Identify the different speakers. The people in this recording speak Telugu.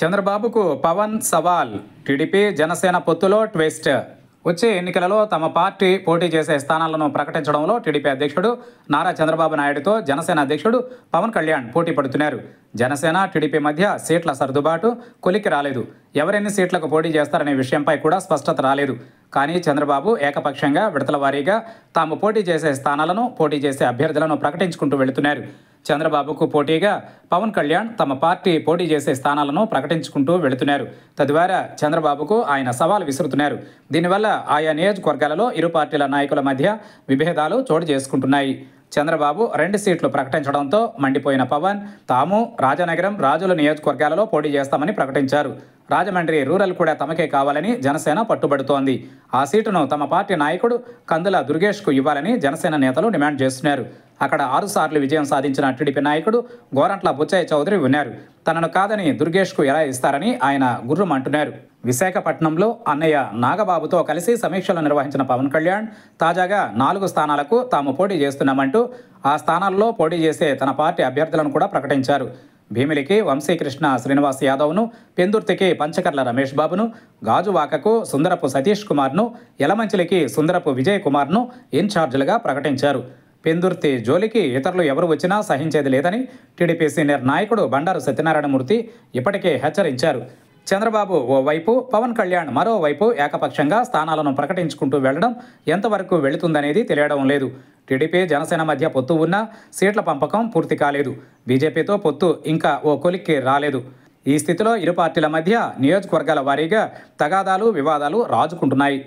Speaker 1: చంద్రబాబుకు పవన్ సవాల్. టీడీపీ జనసేన పొత్తులో ట్విస్ట్. వచ్చే ఎన్నికలలో తమ పార్టీ పోటీ చేసే స్థానాలను ప్రకటించడంలో టీడీపీ అధ్యక్షుడు నారా చంద్రబాబు నాయుడుతో జనసేన అధ్యక్షుడు పవన్ కళ్యాణ్ పోటీ పడుతున్నారు. జనసేన టీడీపీ మధ్య సీట్ల సర్దుబాటు కొలికి రాలేదు. ఎవరెన్ని సీట్లకు పోటీ చేస్తారనే విషయంపై కూడా స్పష్టత రాలేదు. కానీ చంద్రబాబు ఏకపక్షంగా విడతల వారీగా తాము పోటీ చేసే స్థానాలను పోటీ చేసే అభ్యర్థులను ప్రకటించుకుంటూ వెళుతున్నారు. చంద్రబాబుకు పోటీగా పవన్ కళ్యాణ్ తమ పార్టీ పోటీ చేసే స్థానాలను ప్రకటించుకుంటూ వెళుతున్నారు. తద్వారా చంద్రబాబుకు ఆయన సవాల్ విసురుతున్నారు. దీనివల్ల ఆయా నియోజకవర్గాలలో ఇరు పార్టీల నాయకుల మధ్య విభేదాలు చోటు చేసుకుంటున్నాయి. చంద్రబాబు రెండు సీట్లు ప్రకటించడంతో మండిపోయిన పవన్ తాము రాజనగరం రాజుల నియోజకవర్గాలలో పోటీ చేస్తామని ప్రకటించారు. రాజమండ్రి రూరల్ కూడా తమకే కావాలని జనసేన పట్టుబడుతోంది. ఆ సీటును తమ పార్టీ నాయకుడు కందుల దుర్గేష్కు ఇవ్వాలని జనసేన నేతలు డిమాండ్ చేస్తున్నారు. అక్కడ ఆరుసార్లు విజయం సాధించిన టీడీపీ నాయకుడు గోరంట్ల బుచ్చయ్య చౌదరి ఉన్నారు తనను కాదని దుర్గేష్కు ఎలా ఇస్తారని ఆయన గుర్రం అంటున్నారు. విశాఖపట్నంలో అన్నయ్య నాగబాబుతో కలిసి సమీక్షలు నిర్వహించిన పవన్ కళ్యాణ్ తాజాగా నాలుగు స్థానాలకు తాము పోటీ చేస్తున్నామంటూ ఆ స్థానాల్లో పోటీ చేసే తన పార్టీ అభ్యర్థులను కూడా ప్రకటించారు. భీమిలికి వంశీకృష్ణ శ్రీనివాస్ యాదవ్ను పెందుర్తికి పంచకర్ల రమేష్ బాబును గాజువాకకు సుందరపు సతీష్ కుమార్ను యలమంచిలికి సుందరపు విజయ్ కుమార్ను ఇన్ఛార్జీలుగా ప్రకటించారు. పెందుర్తి జోలికి ఇతరులు ఎవరు వచ్చినా సహించేది లేదని టీడీపీ సీనియర్ నాయకుడు బండారు సత్యనారాయణమూర్తి ఇప్పటికే హెచ్చరించారు. చంద్రబాబు ఓవైపు పవన్ కళ్యాణ్ మరోవైపు ఏకపక్షంగా స్థానాలను ప్రకటించుకుంటూ వెళ్ళడం ఎంతవరకు వెళుతుందనేది తెలియడం లేదు. టీడీపీ జనసేన మధ్య పొత్తు ఉన్నా సీట్ల పంపకం పూర్తి కాలేదు. బీజేపీతో పొత్తు ఇంకా ఓ కొలిక్కి రాలేదు. ఈ స్థితిలో ఇరు పార్టీల మధ్య నియోజకవర్గాల వారీగా తగాదాలు వివాదాలు రాజుకుంటున్నాయి.